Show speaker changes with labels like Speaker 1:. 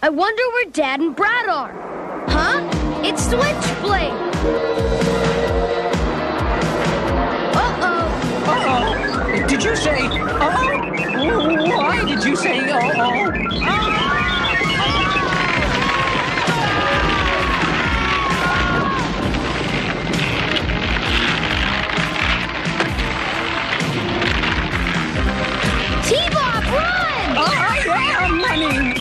Speaker 1: I wonder where Dad and Brad are. Huh? It's Switchblade. Uh-oh.
Speaker 2: Uh-oh. Did you say uh-oh? Why did you say uh-oh?